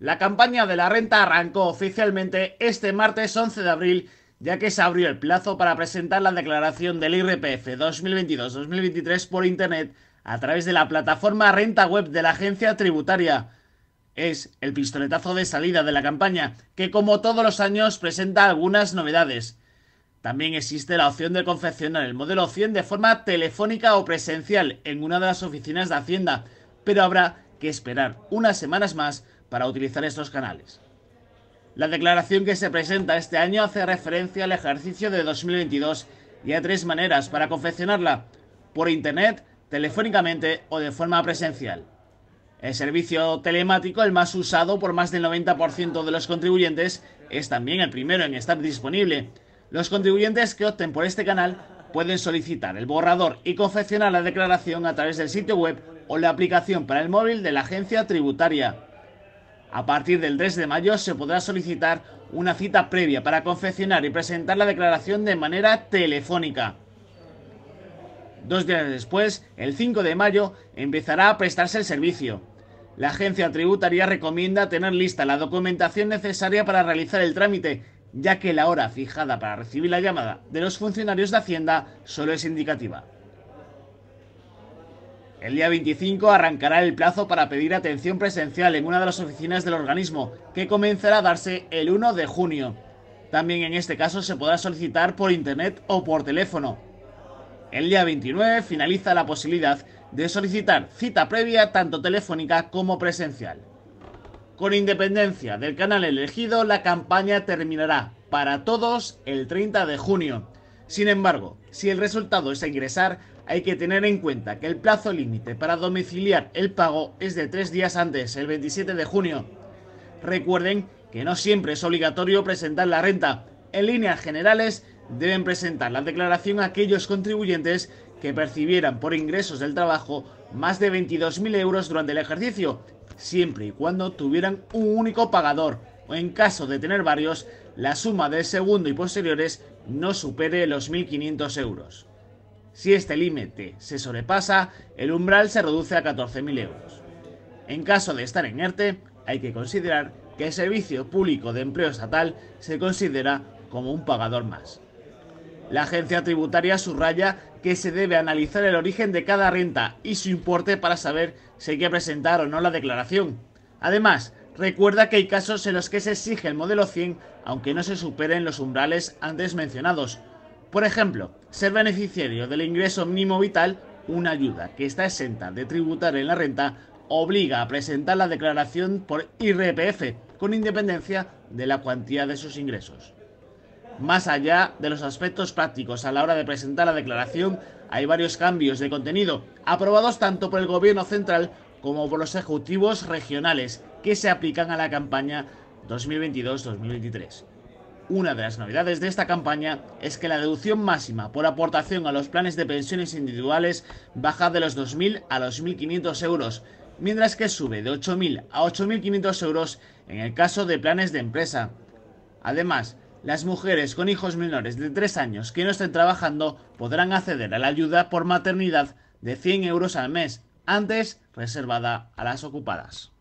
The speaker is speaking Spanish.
La campaña de la renta arrancó oficialmente este martes 11 de abril, ya que se abrió el plazo para presentar la declaración del IRPF 2022-2023 por Internet a través de la plataforma renta web de la agencia tributaria. Es el pistoletazo de salida de la campaña, que como todos los años presenta algunas novedades. También existe la opción de confeccionar el modelo 100 de forma telefónica o presencial en una de las oficinas de Hacienda, pero habrá que esperar unas semanas más para utilizar estos canales. La declaración que se presenta este año hace referencia al ejercicio de 2022 y hay tres maneras para confeccionarla, por internet, telefónicamente o de forma presencial. El servicio telemático, el más usado por más del 90% de los contribuyentes, es también el primero en estar disponible. Los contribuyentes que opten por este canal pueden solicitar el borrador y confeccionar la declaración a través del sitio web o la aplicación para el móvil de la agencia tributaria. A partir del 3 de mayo se podrá solicitar una cita previa para confeccionar y presentar la declaración de manera telefónica. Dos días después, el 5 de mayo, empezará a prestarse el servicio. La agencia tributaria recomienda tener lista la documentación necesaria para realizar el trámite, ya que la hora fijada para recibir la llamada de los funcionarios de Hacienda solo es indicativa. El día 25 arrancará el plazo para pedir atención presencial en una de las oficinas del organismo, que comenzará a darse el 1 de junio. También en este caso se podrá solicitar por internet o por teléfono. El día 29 finaliza la posibilidad de solicitar cita previa tanto telefónica como presencial. Con independencia del canal elegido, la campaña terminará para todos el 30 de junio. Sin embargo, si el resultado es ingresar, hay que tener en cuenta que el plazo límite para domiciliar el pago es de tres días antes, el 27 de junio. Recuerden que no siempre es obligatorio presentar la renta. En líneas generales, deben presentar la declaración aquellos contribuyentes que percibieran por ingresos del trabajo más de 22.000 euros durante el ejercicio, siempre y cuando tuvieran un único pagador, o en caso de tener varios, la suma del segundo y posteriores no supere los 1.500 euros. Si este límite se sobrepasa, el umbral se reduce a 14.000 euros. En caso de estar en ERTE, hay que considerar que el Servicio Público de Empleo Estatal se considera como un pagador más. La agencia tributaria subraya que se debe analizar el origen de cada renta y su importe para saber si hay que presentar o no la declaración. Además, recuerda que hay casos en los que se exige el modelo 100 aunque no se superen los umbrales antes mencionados, por ejemplo, ser beneficiario del ingreso mínimo vital, una ayuda que está exenta de tributar en la renta, obliga a presentar la declaración por IRPF, con independencia de la cuantía de sus ingresos. Más allá de los aspectos prácticos a la hora de presentar la declaración, hay varios cambios de contenido, aprobados tanto por el Gobierno central como por los ejecutivos regionales, que se aplican a la campaña 2022-2023. Una de las novedades de esta campaña es que la deducción máxima por aportación a los planes de pensiones individuales baja de los 2.000 a los 1.500 euros, mientras que sube de 8.000 a 8.500 euros en el caso de planes de empresa. Además, las mujeres con hijos menores de 3 años que no estén trabajando podrán acceder a la ayuda por maternidad de 100 euros al mes, antes reservada a las ocupadas.